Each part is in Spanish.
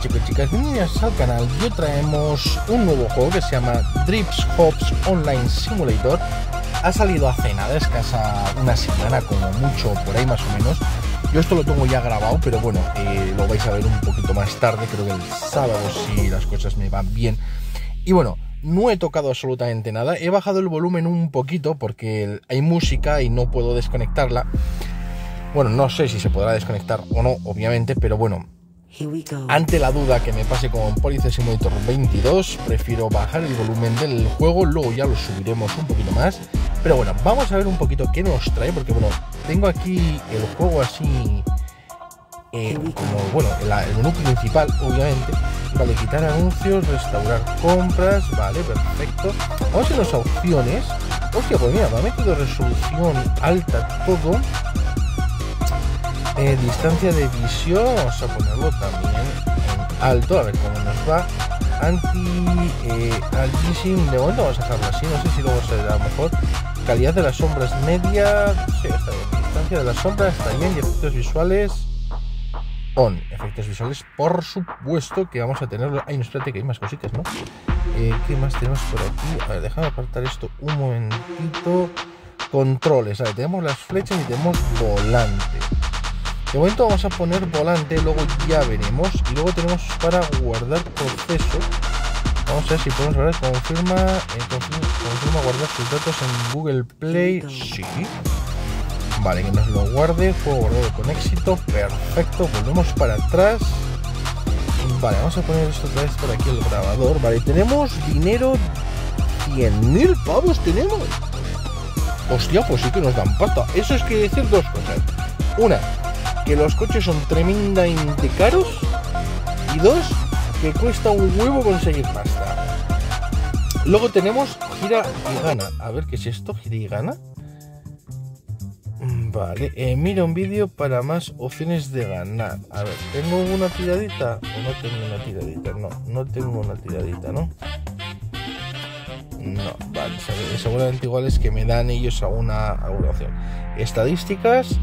chicos y chicas, bienvenidos al canal. Hoy traemos un nuevo juego que se llama Drips Hops Online Simulator. Ha salido hace nada, escasa una semana como mucho, por ahí más o menos. Yo esto lo tengo ya grabado, pero bueno, eh, lo vais a ver un poquito más tarde, creo que el sábado si las cosas me van bien. Y bueno, no he tocado absolutamente nada. He bajado el volumen un poquito porque hay música y no puedo desconectarla. Bueno, no sé si se podrá desconectar o no, obviamente, pero bueno, ante la duda que me pase con Police Simulator 22, prefiero bajar el volumen del juego, luego ya lo subiremos un poquito más. Pero bueno, vamos a ver un poquito qué nos trae, porque bueno, tengo aquí el juego así, eh, como bueno, el, menú principal, obviamente. Vale, quitar anuncios, restaurar compras, vale, perfecto. Vamos a las opciones. Hostia, pues mira, me ha metido resolución alta todo eh, distancia de visión, vamos a ponerlo también en alto, a ver cómo nos va. Anti eh, de momento vamos a dejarlo así, no sé si luego será mejor. Calidad de las sombras media. Distancia de las sombras está bien y efectos visuales on. Efectos visuales, por supuesto que vamos a tenerlo. Ay, no, espérate que hay más cositas, ¿no? Eh, ¿Qué más tenemos por aquí? A ver, déjame apartar esto un momentito. Controles, tenemos las flechas y tenemos volante. De momento vamos a poner volante, luego ya veremos. Y luego tenemos para guardar proceso. Vamos a ver si podemos ver. Confirma, eh, confirma, guardar sus datos en Google Play. Sí. Vale, que nos lo guarde. Juego guardado con éxito. Perfecto. Volvemos para atrás. Vale, vamos a poner esto otra vez por aquí el grabador. Vale, tenemos dinero. 100.000 pavos tenemos. Hostia, pues sí que nos dan pasta. Eso es que decir dos cosas. Una, que los coches son tremendamente caros y dos, que cuesta un huevo conseguir pasta. Luego tenemos gira y gana. A ver qué es esto, gira y gana. Mm, vale, eh, mira un vídeo para más opciones de ganar. A ver, ¿tengo una tiradita o no tengo una tiradita? No, no tengo una tiradita, ¿no? No, vale, seguramente igual es que me dan ellos alguna, alguna opción. Estadísticas,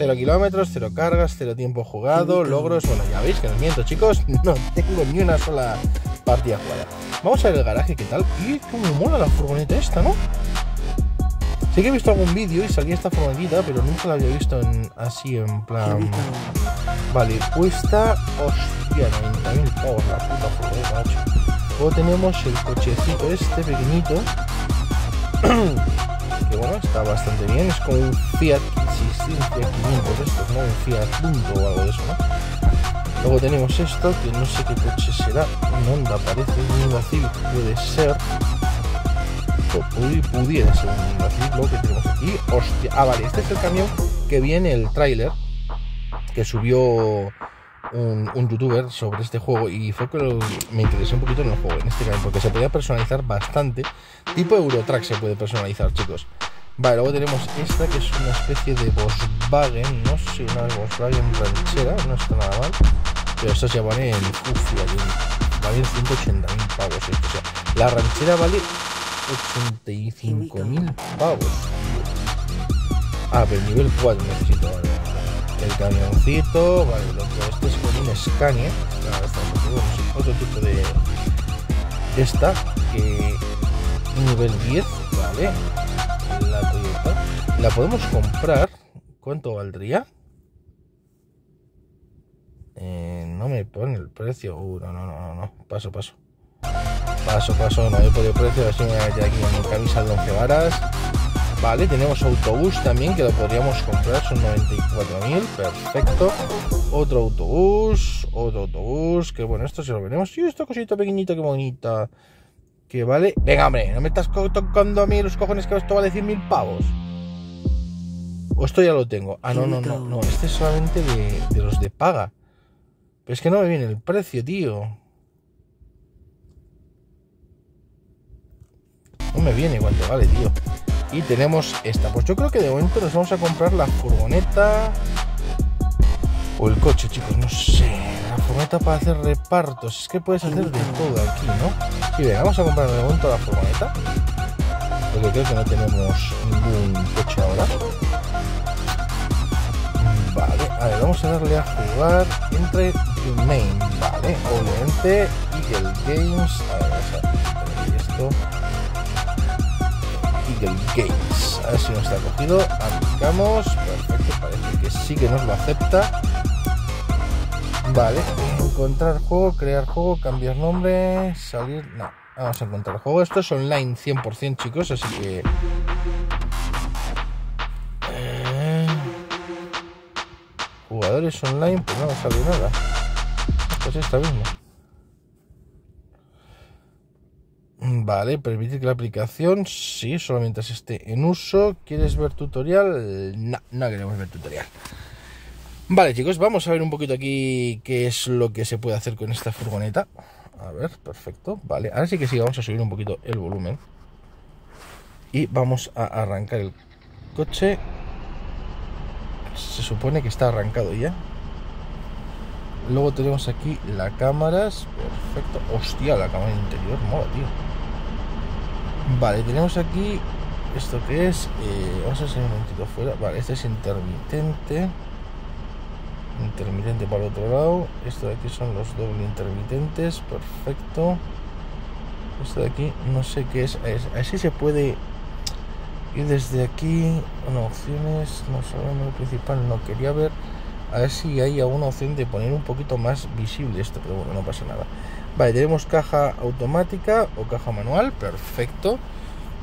0 kilómetros, 0 cargas, 0 tiempo jugado, logros. Bueno, ya veis que no miento, chicos. No tengo ni una sola partida jugada. Vamos a ver el garaje, ¿qué tal? Y cómo mola la furgoneta esta, ¿no? Sí que he visto algún vídeo y salía esta furgoneta, pero nunca la había visto en, así en plan. Vale, cuesta. Hostia, 90.000 pavos la puta furgoneta, macho. Luego tenemos el cochecito este pequeñito. bueno, está bastante bien. Es como un Fiat 600 500 estos, ¿no? Un Fiat Punto o algo de eso, ¿no? Luego tenemos esto, que no sé qué coche será. Un Honda parece, un Honda puede ser. O pudiera ser un Honda lo que tenemos aquí. Hostia, ah, vale, este es el camión que viene el tráiler que subió un, youtuber sobre este juego y fue que me interesé un poquito en el juego, en este caso, porque se podía personalizar bastante. Tipo Eurotrack se puede personalizar, chicos. Vale, luego tenemos esta que es una especie de Volkswagen, no sé, una Volkswagen ranchera, no está nada mal. Pero esto se vale en Ufia, vale 180.000 pavos. O sea, la ranchera vale 85.000 pavos. Ah, pero nivel 4 necesito, vale el camioncito, vale, lo que este es como un Scania, otro tipo de esta, que nivel 10, vale, la Toyota, la podemos comprar, ¿cuánto valdría? Eh, no me pone el precio, uh, no, no, no, no, paso, paso. Paso, paso, no he podido precio, así me aquí en mi camisa de 11 varas. Vale, tenemos autobús también que lo podríamos comprar, son 94.000, perfecto. Otro autobús, otro autobús, que bueno, esto se lo veremos. Sí, esta cosita pequeñita, que bonita. Que vale. Venga, hombre, no me estás tocando a mí los cojones que esto vale 100.000 pavos. O esto ya lo tengo. Ah, no, no, no, no. Este es solamente de, de los de paga. Pero es que no me viene el precio, tío. No me viene cuánto vale, tío. Y tenemos esta. Pues yo creo que de momento nos vamos a comprar la furgoneta o el coche, chicos. No sé. La furgoneta para hacer repartos. Es que puedes hacer de todo aquí, ¿no? Sí, venga, vamos a comprar de momento la furgoneta. Porque creo que no tenemos ningún coche ahora. Vale, a ver, vamos a darle a jugar entre name, vale, obviamente Eagle Games, a ver, a ver esto, Eagle Games, a ver si nos está cogido, aplicamos, perfecto, parece que sí que nos lo acepta, vale, encontrar juego, crear juego, cambiar nombre, salir, no, vamos a encontrar juego, esto es online 100% chicos, así que jugadores online, pues no me sale nada. Pues esta misma. Vale, permitir que la aplicación, sí, solo mientras esté en uso. ¿Quieres ver tutorial? No, no queremos ver tutorial. Vale, chicos, vamos a ver un poquito aquí qué es lo que se puede hacer con esta furgoneta. A ver, perfecto. Vale, ahora sí que sí, vamos a subir un poquito el volumen. Y vamos a arrancar el coche se supone que está arrancado ya. Luego tenemos aquí las cámaras. Perfecto. Hostia, la cámara interior. Mola, tío. Vale, tenemos aquí. ¿Esto que es? Eh, vamos a hacer un momentito fuera. Vale, este es intermitente. Intermitente para el otro lado. Esto de aquí son los doble intermitentes. Perfecto. Esto de aquí no sé qué es. Así se puede y desde aquí bueno, opciones no el principal no quería ver a ver si hay alguna opción de poner un poquito más visible esto pero bueno no pasa nada vale tenemos caja automática o caja manual perfecto.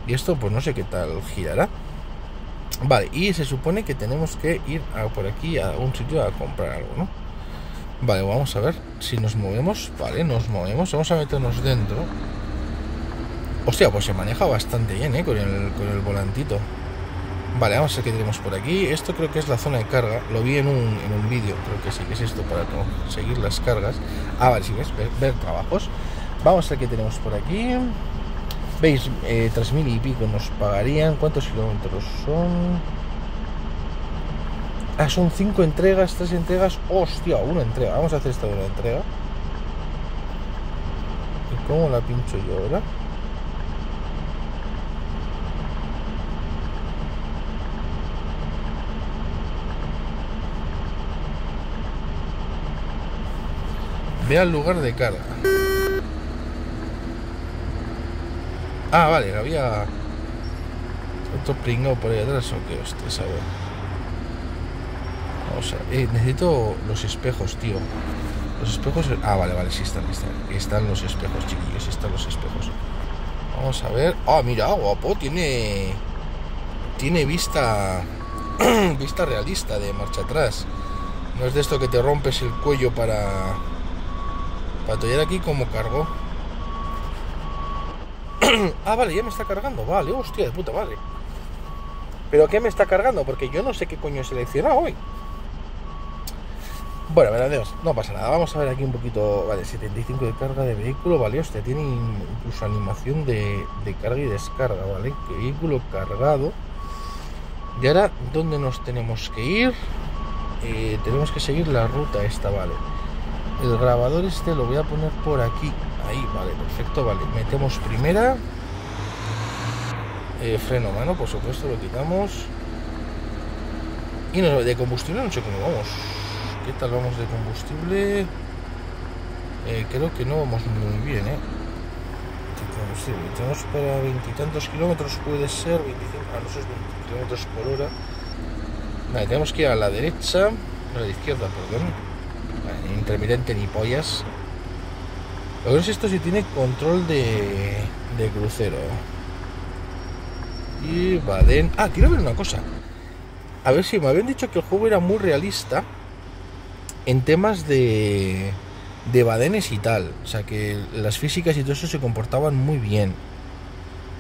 Y esto pues no sé qué tal girará. Vale y se supone que tenemos que ir por aquí a un sitio a comprar algo no vale vamos a ver si nos movemos. Vale nos movemos. Vamos a meternos dentro. Hostia, pues se maneja bastante bien, ¿eh? Con el, con el volantito. Vale, vamos a ver qué tenemos por aquí. Esto creo que es la zona de carga. Lo vi en un, en un vídeo, creo que sí que es esto para seguir las cargas. Ah, vale, sí, ves, ver, trabajos. Vamos a ver qué tenemos por aquí. Veis, eh, 3.000 y pico nos pagarían. ¿Cuántos kilómetros son? Ah, son 5 entregas, 3 entregas. Hostia, una entrega. Vamos a hacer esta de una entrega. ¿Y cómo la pincho yo ahora? Ve al lugar de carga. Ah, vale, había otro pringado por ahí atrás o qué hostia, a. Vamos a eh, necesito los espejos, tío. Los espejos. Ah, vale, vale, sí están, están. Están los espejos, chiquillos, están los espejos. Vamos a ver. Ah, mira, guapo, tiene. Tiene vista. vista realista de marcha atrás. No es de esto que te rompes el cuello para Patrullar aquí como cargo. ah, vale, ya me está cargando. Vale, hostia, de puta madre. ¿Pero qué me está cargando? Porque yo no sé qué coño he seleccionado hoy. Bueno, verdaderos, no pasa nada. Vamos a ver aquí un poquito. Vale, 75 de carga de vehículo. Vale, hostia, tiene incluso animación de, carga y descarga, ¿vale? vehículo cargado. Y ahora, ¿dónde nos tenemos que ir? Eh, tenemos que seguir la ruta esta, ¿vale? El grabador este lo voy a poner por aquí. Ahí vale perfecto vale. Metemos primera. Eh, freno mano por supuesto lo quitamos. Y no, de combustible no sé cómo vamos. Qué tal vamos de combustible eh, creo que no vamos muy bien eh tenemos para veintitantos kilómetros puede ser 25 a no sé 20 kilómetros por hora. Vale tenemos que ir a la derecha a la izquierda perdón intermitente ni pollas. Lo que es esto si tiene control de, de crucero. Y Baden. Ah, quiero ver una cosa. A ver si me habían dicho que el juego era muy realista en temas de, de badenes y tal. O sea, que las físicas y todo eso se comportaban muy bien.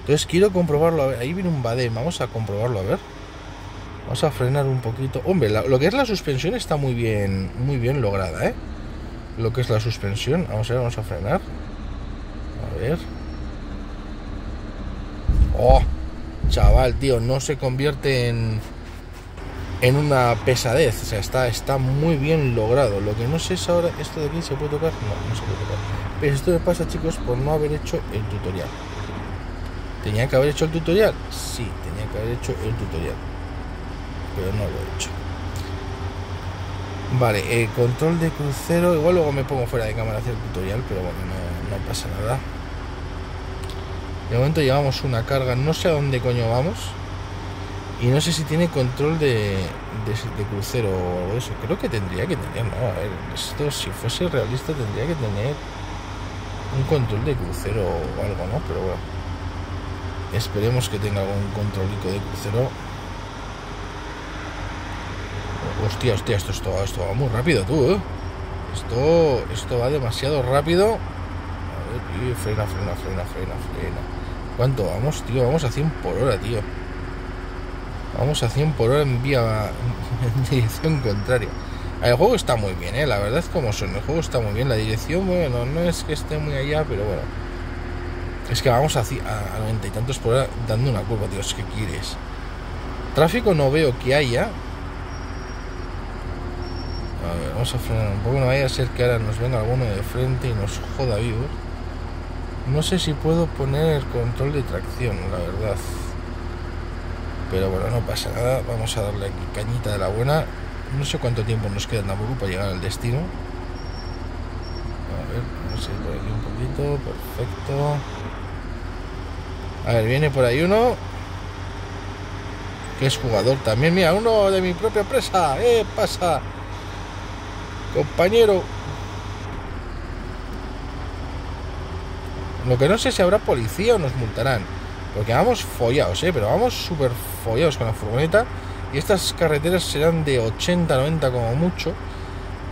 Entonces quiero comprobarlo. Ahí viene un baden. Vamos a comprobarlo a ver. Vamos a frenar un poquito. Hombre, lo que es la suspensión está muy bien, muy bien lograda, ¿eh? Lo que es la suspensión. Vamos a ver, vamos a frenar. A ver. Oh, chaval, tío, no se convierte en en una pesadez. O sea, está, está muy bien logrado. Lo que no sé es ahora, ¿esto de aquí se puede tocar? No, no se puede tocar. Pero esto me pasa, chicos, por no haber hecho el tutorial. ¿Tenía que haber hecho el tutorial? Sí, tenía que haber hecho el tutorial pero no lo he hecho. Vale, eh, control de crucero. Igual luego me pongo fuera de cámara a hacer el tutorial, pero bueno, no, no pasa nada. De momento llevamos una carga, no sé a dónde coño vamos. Y no sé si tiene control de, de, crucero o algo de eso. Creo que tendría que tener, no, a ver, esto si fuese realista tendría que tener un control de crucero o algo, ¿no? Pero bueno. Esperemos que tenga algún controlico de crucero. Hostia, hostia, esto, esto, esto va muy rápido, tú, ¿eh? Esto, esto va demasiado rápido. A ver, frena, frena, frena, frena, frena. ¿Cuánto vamos, tío? Vamos a 100 por hora, tío. Vamos a 100 por hora en vía en dirección contraria. El juego está muy bien, ¿eh? la verdad es como son. El juego está muy bien. La dirección, bueno, no es que esté muy allá, pero bueno. Es que vamos a, a 90 y tantos por hora dando una curva, Dios, ¿qué quieres? Tráfico no veo que haya. A ver, vamos a frenar un poco. No vaya a ser que ahora nos venga alguno de frente y nos joda vivos. No sé si puedo poner control de tracción, la verdad. Pero bueno, no pasa nada. Vamos a darle aquí cañita de la buena. No sé cuánto tiempo nos queda tampoco para llegar al destino. A ver, no sé, por aquí un poquito. Perfecto. A ver, viene por ahí uno. Que es jugador también. Mira, uno de mi propia empresa. ¡Eh, pasa! Compañero. Lo que no sé si habrá policía o nos multarán. Porque vamos follados, ¿eh? Pero vamos súper follados con la furgoneta. Y estas carreteras serán de 80, 90 como mucho.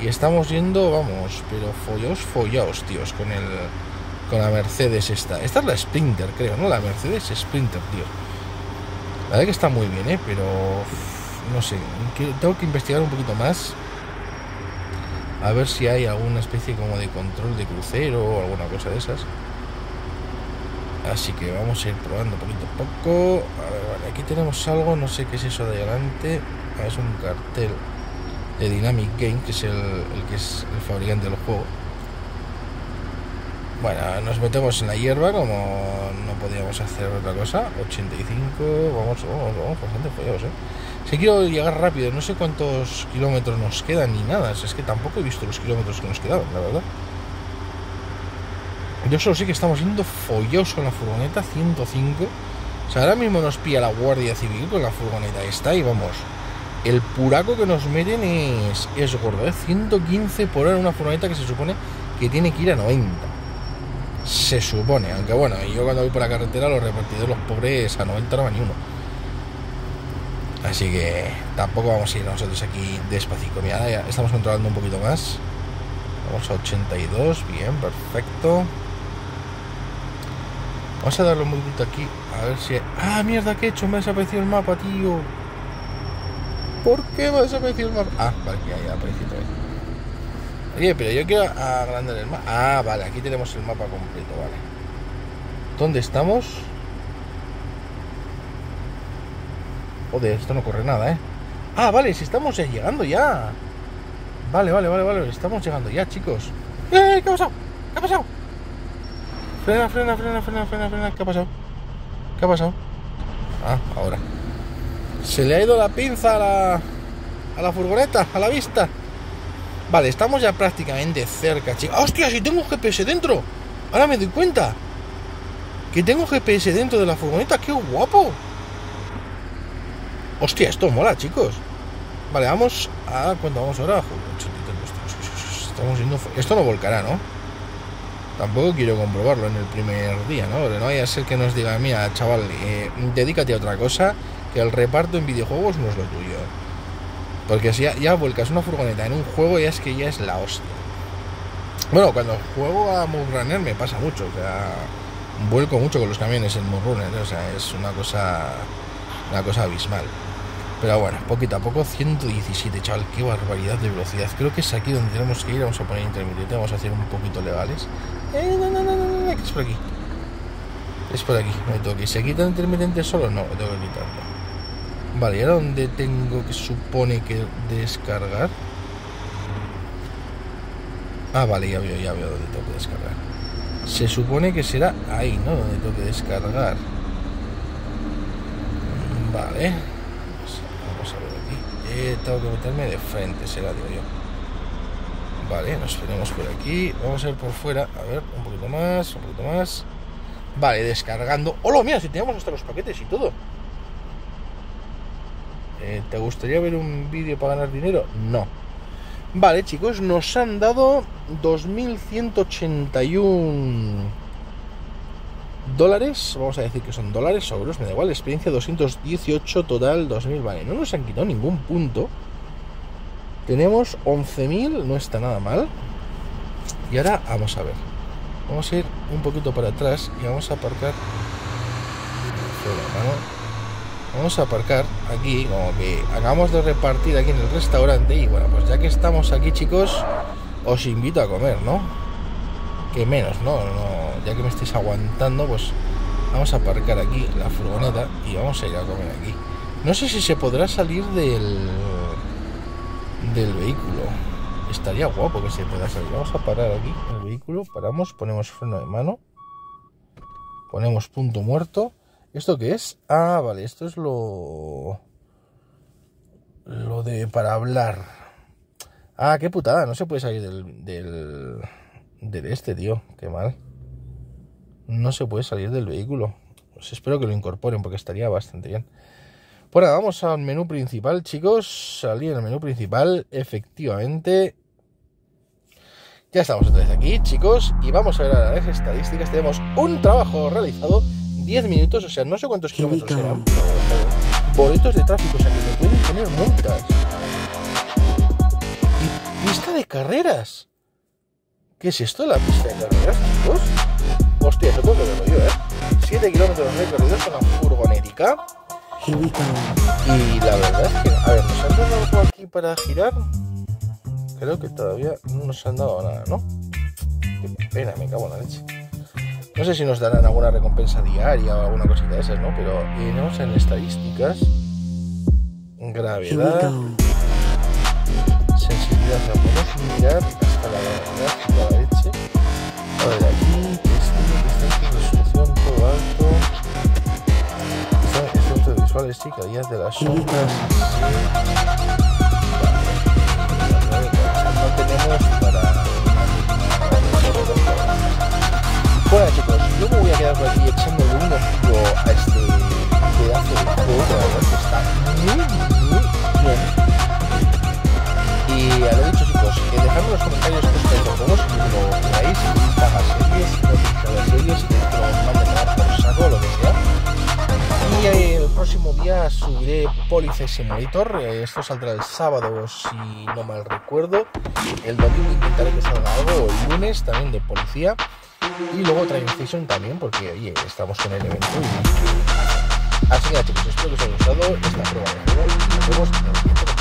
Y estamos yendo, vamos, pero follados, follados, tíos, con el con la Mercedes esta. Esta es la Sprinter, creo, ¿no? La Mercedes Sprinter, tío. La verdad que está muy bien, ¿eh? Pero no sé, tengo que investigar un poquito más. A ver si hay alguna especie como de control de crucero o alguna cosa de esas. Así que vamos a ir probando poquito a poco. A ver, vale, aquí tenemos algo, no sé qué es eso de adelante. Ah, es un cartel de Dynamic Game, que es el, que es el fabricante del juego. Bueno, nos metemos en la hierba como no podíamos hacer otra cosa. 85, vamos, vamos, vamos bastante follados, ¿eh? Si quiero llegar rápido, no sé cuántos kilómetros nos quedan ni nada. Es que tampoco he visto los kilómetros que nos quedaban, la verdad. Yo solo sé que estamos yendo follados con la furgoneta 105. O sea, ahora mismo nos pilla la Guardia Civil con la furgoneta esta y vamos. El puraco que nos meten es, es gordo, ¿eh? 115 por hora una furgoneta que se supone que tiene que ir a 90. Se supone, aunque bueno, yo cuando voy por la carretera los repartidores, los pobres a 90 no van ni uno. Así que tampoco vamos a ir nosotros aquí despacito. Mira, ya estamos controlando un poquito más. Vamos a 82, bien, perfecto. Vamos a darle un poquito aquí, a ver si... ¡Ah, mierda, qué he hecho! Me ha desaparecido el mapa, tío. ¿Por qué me ha desaparecido el mapa? Ah, vale, ya, ya vez. Oye, pero yo quiero agrandar el mapa. Ah, vale, aquí tenemos el mapa completo, vale. ¿Dónde estamos? Joder, esto no corre nada, ¿eh? Ah, vale, si estamos llegando ya. Vale, vale, vale, vale, estamos llegando ya, chicos. ¡Eh, qué ha pasado! ¿Qué ha pasado? Frena, frena, frena, frena, frena, frena. ¿Qué ha pasado? ¿Qué ha pasado? Ah, ahora. Se le ha ido la pinza a la, a la furgoneta, a la vista. Vale, estamos ya prácticamente cerca, chicos. ¡Hostia! Si tengo un GPS dentro. Ahora me doy cuenta. Que tengo GPS dentro de la furgoneta. ¡Qué guapo! Hostia, esto mola, chicos. Vale, vamos a... ¿Cuánto vamos ahora? Estamos yendo... Esto no volcará, ¿no? Tampoco quiero comprobarlo en el primer día, ¿no? no vaya a ser que nos diga, mira, chaval, eh, dedícate a otra cosa, que el reparto en videojuegos no es lo tuyo. Porque si ya, vuelcas una furgoneta en un juego, ya es que ya es la hostia. Bueno, cuando juego a Runner me pasa mucho, o sea, vuelco mucho con los camiones en Runner, o sea, es una cosa, una cosa abismal. Pero bueno, poquito a poco, 117, chaval, qué barbaridad de velocidad. Creo que es aquí donde tenemos que ir, vamos a poner intermitente, vamos a hacer un poquito legales. Eh, es por aquí. Es por aquí, me tengo que ¿Se quita el intermitente solo? No, tengo que quitarlo. Vale, ¿y ahora dónde tengo que supone que descargar? Ah, vale, ya veo, ya veo dónde tengo que descargar. Se supone que será ahí, ¿no? Donde tengo que descargar. Vale. Vamos a ver aquí. Eh, tengo que meterme de frente, será, digo yo. Vale, nos venimos por aquí. Vamos a ir por fuera. A ver, un poquito más, un poquito más. Vale, descargando. ¡Hola, mira! Si tenemos hasta los paquetes y todo. Eh, ¿Te gustaría ver un vídeo para ganar dinero? No. Vale, chicos, nos han dado 2.181 dólares. Vamos a decir que son dólares o euros, me da igual. Experiencia 218 total 2.000. Vale, no nos han quitado ningún punto. Tenemos 11.000, no está nada mal. Y ahora vamos a ver. Vamos a ir un poquito para atrás y vamos a aparcar. Vamos a aparcar aquí, como que acabamos de repartir aquí en el restaurante. Y bueno, pues ya que estamos aquí, chicos, os invito a comer, ¿no? Que menos, ¿no? no ya que me estáis aguantando, pues vamos a aparcar aquí la furgoneta y vamos a ir a comer aquí. No sé si se podrá salir del del vehículo. Estaría guapo que se pueda salir. Vamos a parar aquí el vehículo, paramos, ponemos freno de mano, ponemos punto muerto. ¿Esto qué es? Ah, vale, esto es lo... Lo de para hablar. Ah, qué putada, no se puede salir del... del... Del este, tío, qué mal. No se puede salir del vehículo. Pues espero que lo incorporen porque estaría bastante bien. Bueno, vamos al menú principal, chicos. Salir en el menú principal, efectivamente. Ya estamos otra vez aquí, chicos, y vamos a ver a las estadísticas. Tenemos un trabajo realizado, 10 minutos, o sea, no sé cuántos kilómetros serán. Boletos de tráfico, o sea, que me pueden poner multas. Y pista de carreras. ¿Qué es esto, la pista de carreras, chicos? Hostia, eso tengo que verlo yo, ¿eh? 7 kilómetros recorridos con la furgonética. Y la verdad es que, a ver, ¿nos han dado algo aquí para girar? Creo que todavía no nos han dado nada, ¿no? Qué pena, me cago en la leche. No sé si nos darán alguna recompensa diaria o alguna cosita de esas, ¿no? Pero iremos en estadísticas. Gravedad. Sensibilidad, la podemos mirar hasta la gravedad, la leche. A ver, aquí, visuales sí, calidad de las sombras. No tenemos para. Bueno chicos, yo me voy a quedar por aquí echándole un ojo a este pedazo de juego, que está subiré Police Simulator. Eh, esto saldrá el sábado, si no mal recuerdo. El domingo intentaré que salga algo. El lunes también de policía. Y luego Train Station también, porque oye, estamos en el evento. Así que chicos, espero que os haya gustado esta prueba de juego.